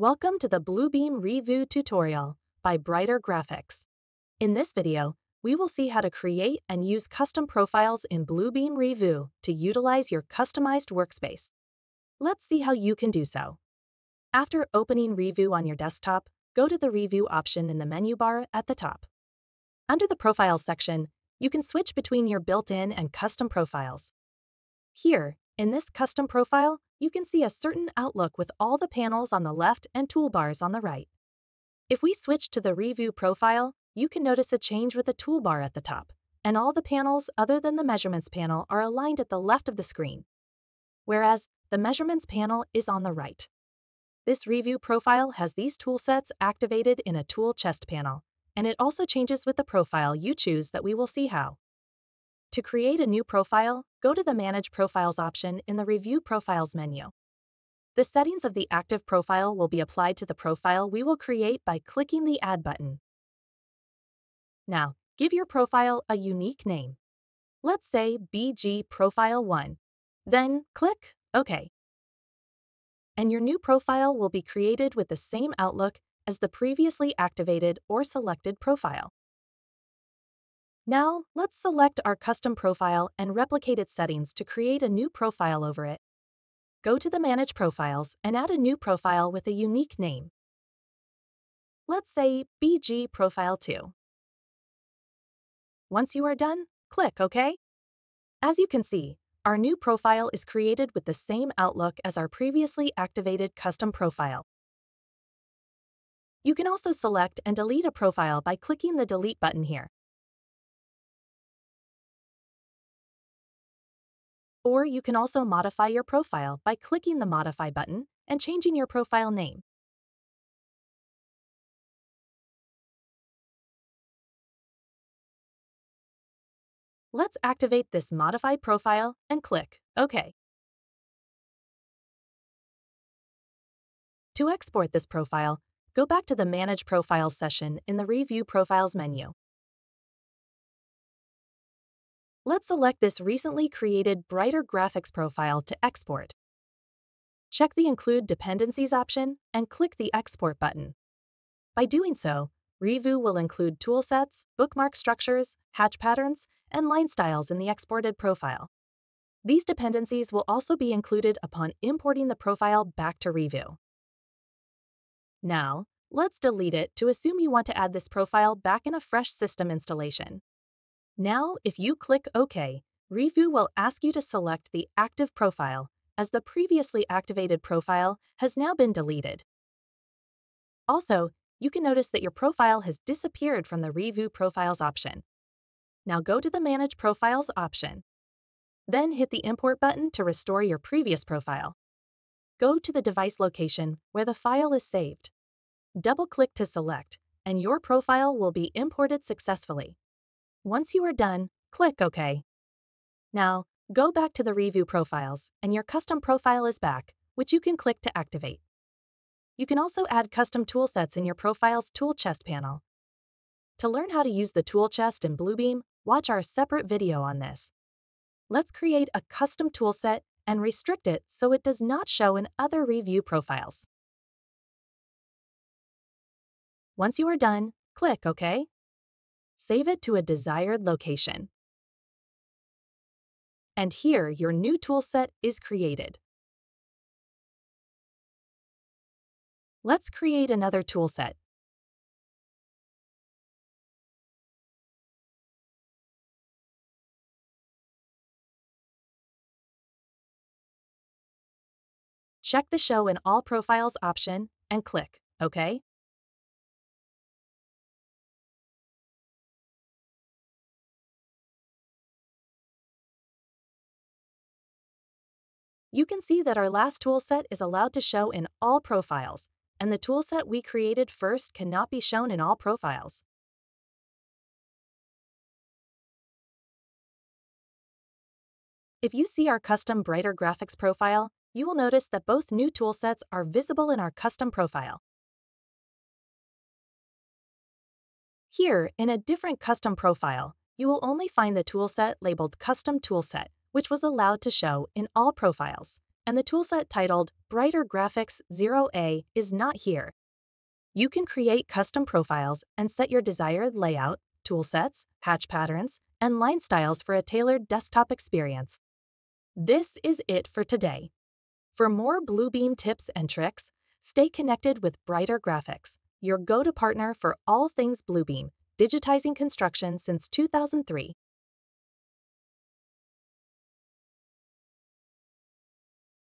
Welcome to the Bluebeam Revu tutorial by Brighter Graphics. In this video, we will see how to create and use custom profiles in Bluebeam Revu to utilize your customized workspace. Let's see how you can do so. After opening Revu on your desktop, go to the Revu option in the menu bar at the top. Under the Profiles section, you can switch between your built-in and custom profiles. Here, in this custom profile, you can see a certain outlook with all the panels on the left and toolbars on the right. If we switch to the Revu profile, you can notice a change with the toolbar at the top, and all the panels other than the Measurements panel are aligned at the left of the screen, whereas the Measurements panel is on the right. This Revu profile has these toolsets activated in a tool chest panel, and it also changes with the profile you choose that we will see how. To create a new profile, go to the Manage Profiles option in the Revu Profiles menu. The settings of the active profile will be applied to the profile we will create by clicking the Add button. Now, give your profile a unique name. Let's say BG Profile 1. Then click OK. And your new profile will be created with the same outlook as the previously activated or selected profile. Now, let's select our custom profile and replicate its settings to create a new profile over it. Go to the Manage Profiles and add a new profile with a unique name. Let's say BG Profile 2. Once you are done, click OK. As you can see, our new profile is created with the same outlook as our previously activated custom profile. You can also select and delete a profile by clicking the Delete button here. Or you can also modify your profile by clicking the Modify button and changing your profile name. Let's activate this modified profile and click OK. To export this profile, go back to the Manage Profiles session in the Revu Profiles menu. Let's select this recently created Brighter Graphics profile to export. Check the Include Dependencies option and click the Export button. By doing so, Revu will include toolsets, bookmark structures, hatch patterns, and line styles in the exported profile. These dependencies will also be included upon importing the profile back to Revu. Now, let's delete it to assume you want to add this profile back in a fresh system installation. Now, if you click OK, Revu will ask you to select the active profile, as the previously activated profile has now been deleted. Also, you can notice that your profile has disappeared from the Revu Profiles option. Now go to the Manage Profiles option. Then hit the Import button to restore your previous profile. Go to the device location where the file is saved. Double-click to select, and your profile will be imported successfully. Once you are done, click OK. Now, go back to the Revu profiles, and your custom profile is back, which you can click to activate. You can also add custom toolsets in your profile's tool chest panel. To learn how to use the tool chest in Bluebeam, watch our separate video on this. Let's create a custom toolset and restrict it so it does not show in other review profiles. Once you are done, click OK save it to a desired location. And here, your new toolset is created. Let's create another toolset. Check the Show in All Profiles option and click OK. You can see that our last toolset is allowed to show in all profiles, and the toolset we created first cannot be shown in all profiles. If you see our custom Brighter Graphics profile, you will notice that both new toolsets are visible in our custom profile. Here, in a different custom profile, you will only find the toolset labeled Custom Toolset, which was allowed to show in all profiles, and the toolset titled Brighter Graphics 0A is not here. You can create custom profiles and set your desired layout, toolsets, hatch patterns, and line styles for a tailored desktop experience. This is it for today. For more Bluebeam tips and tricks, stay connected with Brighter Graphics, your go-to partner for all things Bluebeam, digitizing construction since 2003.